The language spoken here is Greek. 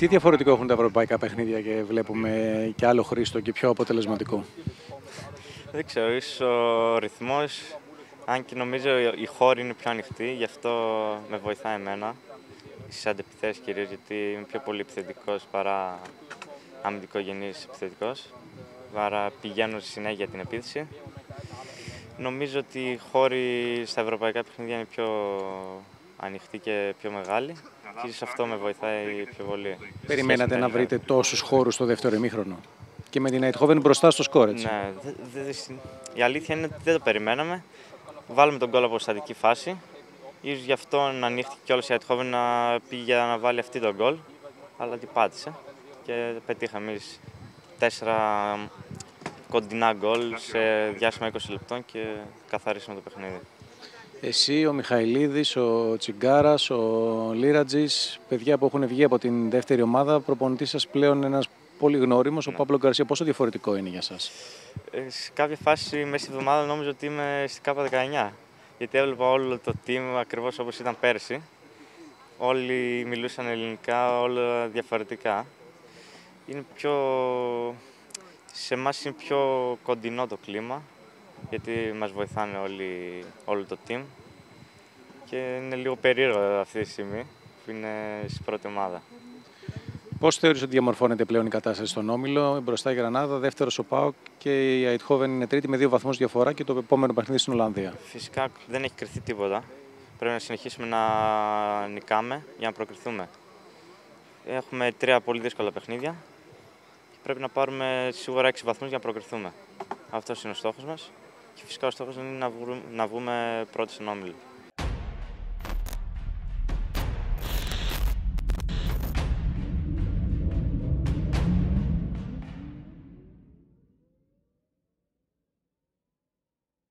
Τι διαφορετικό έχουν τα ευρωπαϊκά παιχνίδια και βλέπουμε και άλλο χρήστο και πιο αποτελεσματικό; Δεν ξέρω, ίσως ο ρυθμός, αν και νομίζω η χώρη είναι πιο ανοιχτή, γι' αυτό με βοηθάει εμένα. Στις αντεπιθέσεις κυρίως, γιατί είμαι πιο πολύ επιθετικός παρά αμυντικογενής επιθετικός. Άρα πηγαίνω συνέχεια την επίθεση. Νομίζω ότι η χώρη στα ευρωπαϊκά παιχνίδια είναι πιο ανοιχτή και πιο μεγάλη και ίσως αυτό με βοηθάει πιο πολύ. Περιμένατε να βρείτε τόσους χώρους στο δεύτερο ημίχρονο και με την Eindhoven μπροστά στο σκόρ, έτσι. Ναι, δε, δε, η αλήθεια είναι ότι δεν το περιμέναμε. Βάλουμε τον κόλλο από στατική φάση. Ίσως γι' αυτό να ανοίχτηκε κιόλας η Eindhoven να πήγε για να βάλει αυτή τον γκολ, αλλά την πάτησε και πετύχαμε εμείς τέσσερα κοντινά γκολ σε διάστημα 20 λεπτών και καθαρίσαμε το παιχνίδι. Εσύ, ο Μιχαηλίδης, ο Τσιγκάρας, ο Λίρατζης, παιδιά που έχουν βγει από την δεύτερη ομάδα, προπονητής σας πλέον ένας πολύ γνώριμος, ο ναι. Παύλο Γκαρσία. Πόσο διαφορετικό είναι για σας; Ε, σε κάποια φάση μέσα στη εβδομάδα νόμιζα ότι είμαι στη ΚΑΠΑ 19. Γιατί έβλεπα όλο το team ακριβώς όπως ήταν πέρσι. Όλοι μιλούσαν ελληνικά, όλα διαφορετικά. Είναι πιο... Σε εμάς είναι πιο κοντινό το κλίμα, γιατί μας βοηθάνε όλοι, όλο το team. Και είναι λίγο περίεργο αυτή τη στιγμή που είναι στην πρώτη ομάδα. Πώς θεωρείς ότι διαμορφώνεται πλέον η κατάσταση στον Όμιλο, μπροστά η Γρανάδα, δεύτερος ο Πάοκ και η Αιτχόβεν είναι τρίτη με δύο βαθμούς διαφορά και το επόμενο παιχνίδι στην Ολλανδία. Φυσικά δεν έχει κρυθεί τίποτα. Πρέπει να συνεχίσουμε να νικάμε για να προκριθούμε. Έχουμε τρία πολύ δύσκολα παιχνίδια και πρέπει να πάρουμε σίγουρα έξι βαθμούς για να προκριθούμε. Αυτός είναι ο στόχος μας. Και φυσικά ο στόχος είναι να, βγούμε, να βγούμε πρώτοι στον Όμιλο.